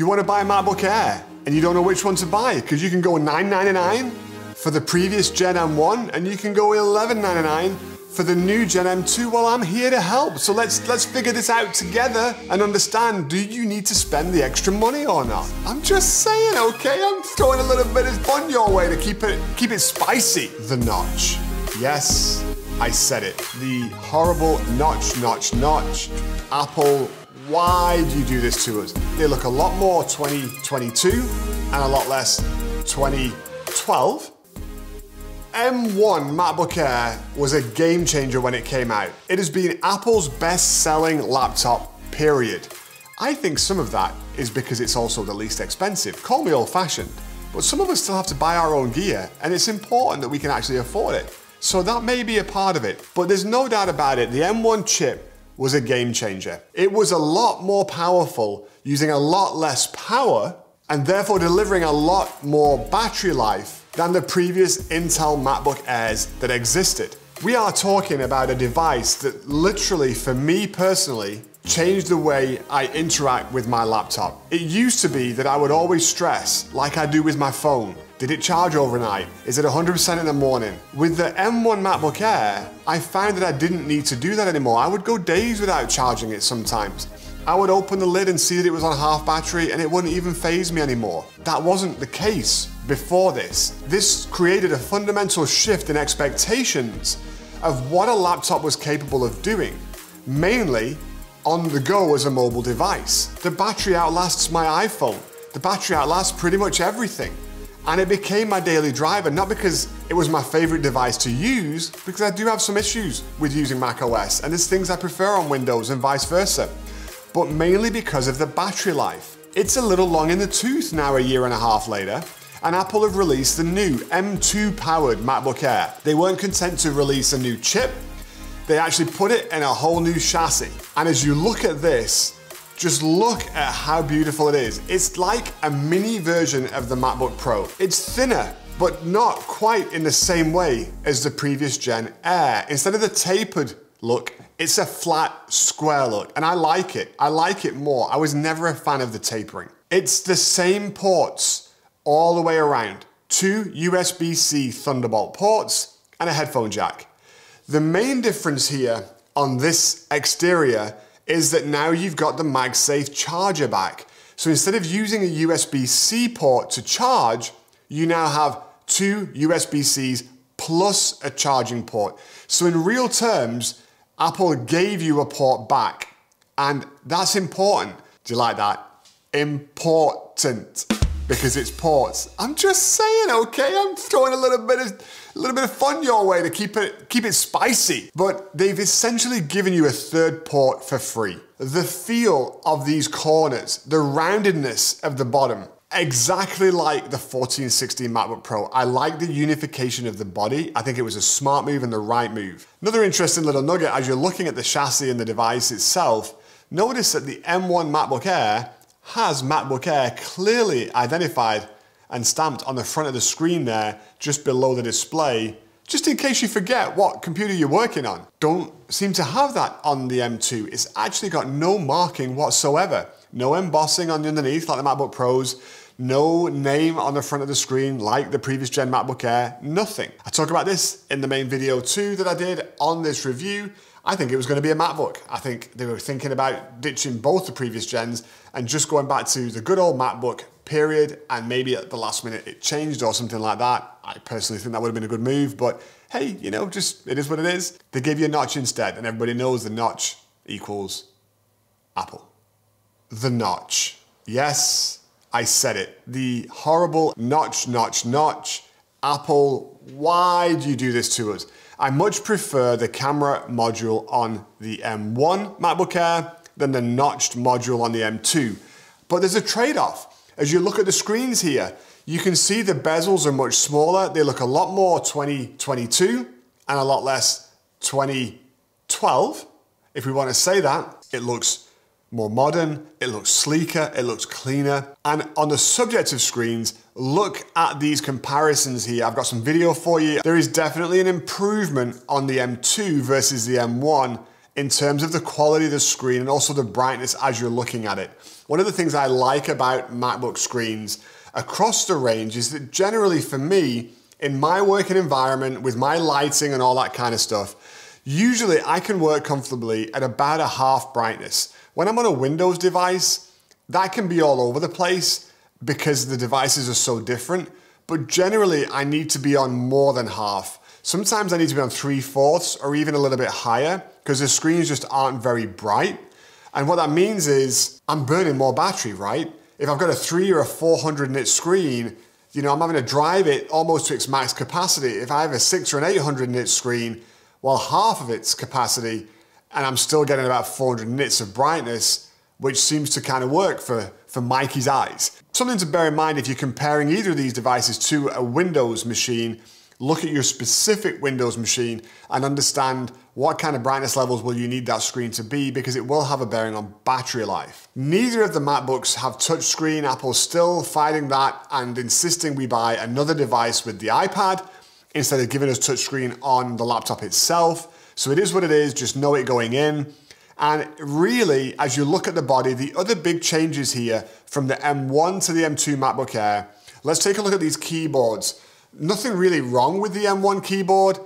You want to buy MacBook Air and you don't know which one to buy because you can go 999 for the previous Gen M1 and you can go 1199 for the new Gen M2. Well, I'm here to help. So let's let's figure this out together and understand do you need to spend the extra money or not? I'm just saying, okay? I'm throwing a little bit of fun your way to keep it keep it spicy. The notch. Yes, I said it. The horrible notch, notch, notch. Apple why do you do this to us? They look a lot more 2022 and a lot less 2012. M1 MacBook Air was a game changer when it came out. It has been Apple's best selling laptop, period. I think some of that is because it's also the least expensive. Call me old fashioned, but some of us still have to buy our own gear, and it's important that we can actually afford it. So that may be a part of it, but there's no doubt about it, the M1 chip was a game changer. It was a lot more powerful, using a lot less power, and therefore delivering a lot more battery life than the previous Intel MacBook Airs that existed. We are talking about a device that literally, for me personally, changed the way I interact with my laptop. It used to be that I would always stress, like I do with my phone, did it charge overnight? Is it 100% in the morning? With the M1 MacBook Air, I found that I didn't need to do that anymore. I would go days without charging it sometimes. I would open the lid and see that it was on half battery and it wouldn't even phase me anymore. That wasn't the case before this. This created a fundamental shift in expectations of what a laptop was capable of doing, mainly on the go as a mobile device. The battery outlasts my iPhone. The battery outlasts pretty much everything. And it became my daily driver, not because it was my favorite device to use, because I do have some issues with using Mac OS, and there's things I prefer on Windows and vice versa, but mainly because of the battery life. It's a little long in the tooth now a year and a half later, and Apple have released the new M2 powered MacBook Air. They weren't content to release a new chip, they actually put it in a whole new chassis. And as you look at this, just look at how beautiful it is. It's like a mini version of the MacBook Pro. It's thinner, but not quite in the same way as the previous gen Air. Instead of the tapered look, it's a flat, square look, and I like it. I like it more. I was never a fan of the tapering. It's the same ports all the way around. Two USB-C Thunderbolt ports and a headphone jack. The main difference here on this exterior is that now you've got the MagSafe charger back. So instead of using a USB-C port to charge, you now have two USB-Cs plus a charging port. So in real terms, Apple gave you a port back. And that's important. Do you like that? Important because it's ports. I'm just saying, okay? I'm throwing a little bit of a little bit of fun your way to keep it keep it spicy. But they've essentially given you a third port for free. The feel of these corners, the roundedness of the bottom, exactly like the 1416 MacBook Pro. I like the unification of the body. I think it was a smart move and the right move. Another interesting little nugget as you're looking at the chassis and the device itself, notice that the M1 MacBook Air has MacBook Air clearly identified and stamped on the front of the screen there, just below the display, just in case you forget what computer you're working on. Don't seem to have that on the M2. It's actually got no marking whatsoever. No embossing on the underneath like the MacBook Pros, no name on the front of the screen like the previous gen MacBook Air, nothing. I talk about this in the main video too that I did on this review. I think it was going to be a MacBook. I think they were thinking about ditching both the previous gens and just going back to the good old MacBook period and maybe at the last minute it changed or something like that. I personally think that would have been a good move, but hey, you know, just it is what it is. They gave you a notch instead and everybody knows the notch equals Apple. The notch. Yes, I said it. The horrible notch, notch, notch. Apple, why do you do this to us? I much prefer the camera module on the M1 MacBook Air than the notched module on the M2. But there's a trade-off. As you look at the screens here, you can see the bezels are much smaller. They look a lot more 2022 and a lot less 2012. If we want to say that, it looks more modern, it looks sleeker, it looks cleaner. And on the subject of screens, look at these comparisons here. I've got some video for you. There is definitely an improvement on the M2 versus the M1 in terms of the quality of the screen and also the brightness as you're looking at it. One of the things I like about MacBook screens across the range is that generally for me, in my working environment with my lighting and all that kind of stuff, usually I can work comfortably at about a half brightness. When I'm on a Windows device, that can be all over the place because the devices are so different. But generally, I need to be on more than half. Sometimes I need to be on three fourths or even a little bit higher because the screens just aren't very bright. And what that means is I'm burning more battery, right? If I've got a three or a 400 nit screen, you know, I'm having to drive it almost to its max capacity. If I have a six or an 800 nit screen, well, half of its capacity, and I'm still getting about 400 nits of brightness, which seems to kind of work for, for Mikey's eyes. Something to bear in mind if you're comparing either of these devices to a Windows machine look at your specific Windows machine and understand what kind of brightness levels will you need that screen to be because it will have a bearing on battery life. Neither of the MacBooks have touchscreen. Apple's still fighting that and insisting we buy another device with the iPad instead of giving us touchscreen on the laptop itself. So it is what it is, just know it going in. And really, as you look at the body, the other big changes here from the M1 to the M2 MacBook Air, let's take a look at these keyboards. Nothing really wrong with the M1 keyboard.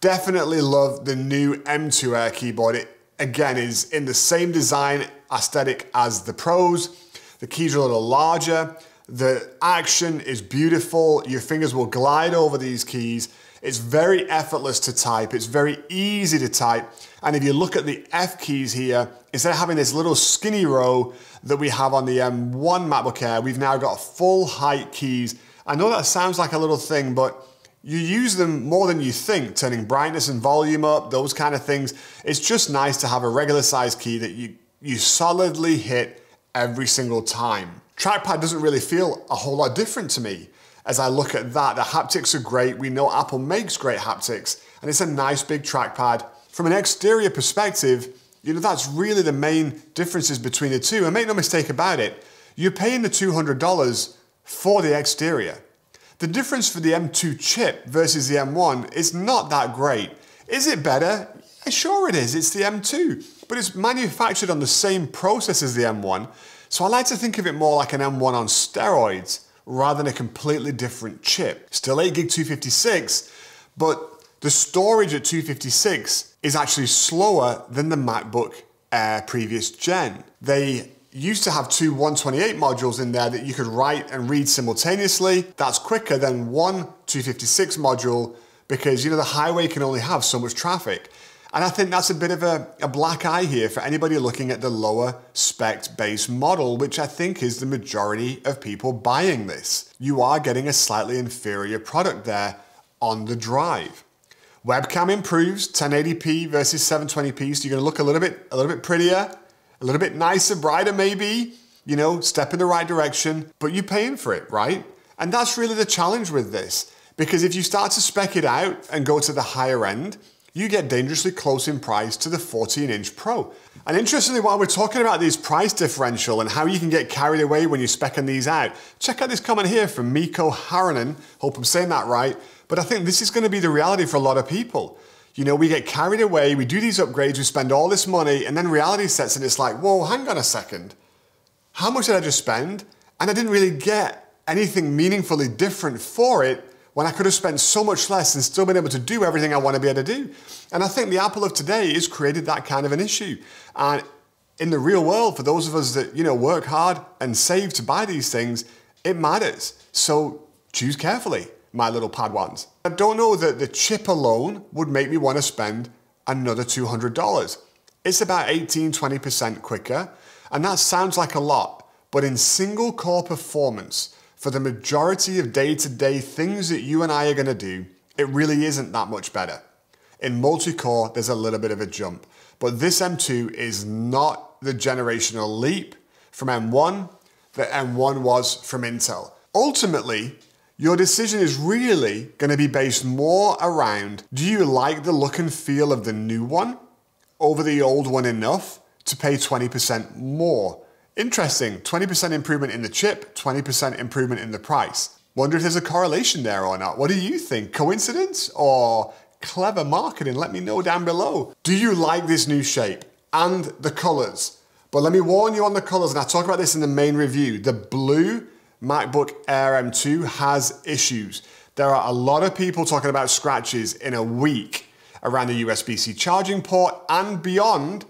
Definitely love the new M2 Air keyboard. It again is in the same design aesthetic as the Pros. The keys are a little larger. The action is beautiful. Your fingers will glide over these keys. It's very effortless to type. It's very easy to type. And if you look at the F keys here, instead of having this little skinny row that we have on the um, M1 MacBook Air, we've now got full height keys I know that sounds like a little thing, but you use them more than you think, turning brightness and volume up, those kind of things. It's just nice to have a regular size key that you, you solidly hit every single time. Trackpad doesn't really feel a whole lot different to me. As I look at that, the haptics are great. We know Apple makes great haptics, and it's a nice big trackpad. From an exterior perspective, you know, that's really the main differences between the two. And make no mistake about it, you're paying the $200 for the exterior. The difference for the M2 chip versus the M1 is not that great. Is it better? Sure it is, it's the M2, but it's manufactured on the same process as the M1, so I like to think of it more like an M1 on steroids rather than a completely different chip. Still 8 gig 256, but the storage at 256 is actually slower than the MacBook Air previous gen. They used to have two 128 modules in there that you could write and read simultaneously. That's quicker than one 256 module because you know the highway can only have so much traffic. And I think that's a bit of a, a black eye here for anybody looking at the lower spec base model, which I think is the majority of people buying this. You are getting a slightly inferior product there on the drive. Webcam improves 1080p versus 720p, so you're gonna look a little bit, a little bit prettier a little bit nicer, brighter maybe, you know, step in the right direction, but you're paying for it, right? And that's really the challenge with this. Because if you start to spec it out and go to the higher end, you get dangerously close in price to the 14 inch Pro. And interestingly, while we're talking about these price differential and how you can get carried away when you're specking these out, check out this comment here from Miko Haranen. Hope I'm saying that right. But I think this is going to be the reality for a lot of people. You know, we get carried away, we do these upgrades, we spend all this money, and then reality sets in. It's like, whoa, hang on a second. How much did I just spend? And I didn't really get anything meaningfully different for it when I could have spent so much less and still been able to do everything I want to be able to do. And I think the Apple of today has created that kind of an issue. And in the real world, for those of us that, you know, work hard and save to buy these things, it matters. So choose carefully my little Padawans. I don't know that the chip alone would make me want to spend another $200. It's about 18, 20% quicker, and that sounds like a lot, but in single core performance, for the majority of day to day things that you and I are going to do, it really isn't that much better. In multi core, there's a little bit of a jump, but this M2 is not the generational leap from M1 that M1 was from Intel. Ultimately, your decision is really going to be based more around do you like the look and feel of the new one over the old one enough to pay 20% more? Interesting, 20% improvement in the chip, 20% improvement in the price. Wonder if there's a correlation there or not. What do you think? Coincidence or Clever marketing. Let me know down below. Do you like this new shape and the colors? But let me warn you on the colors, and I talk about this in the main review. The blue MacBook Air M2 has issues. There are a lot of people talking about scratches in a week around the USB-C charging port and beyond.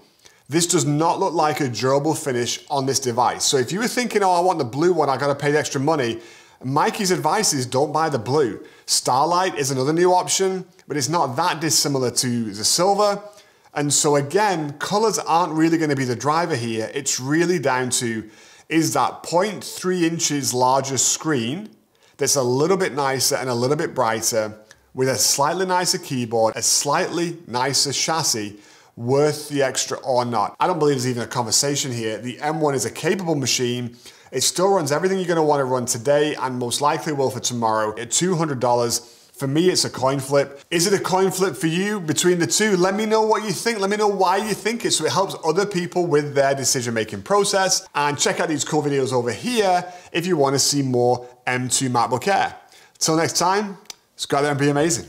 This does not look like a durable finish on this device. So if you were thinking, oh, I want the blue one, I gotta pay the extra money, Mikey's advice is don't buy the blue. Starlight is another new option, but it's not that dissimilar to the silver. And so again, colors aren't really gonna be the driver here. It's really down to, is that 0.3 inches larger screen that's a little bit nicer and a little bit brighter with a slightly nicer keyboard, a slightly nicer chassis, worth the extra or not? I don't believe there's even a conversation here. The M1 is a capable machine. It still runs everything you're gonna wanna run today and most likely will for tomorrow at $200. For me, it's a coin flip. Is it a coin flip for you between the two? Let me know what you think. Let me know why you think it so it helps other people with their decision making process. And check out these cool videos over here if you want to see more M2 MacBook Air. Till next time, there and be amazing.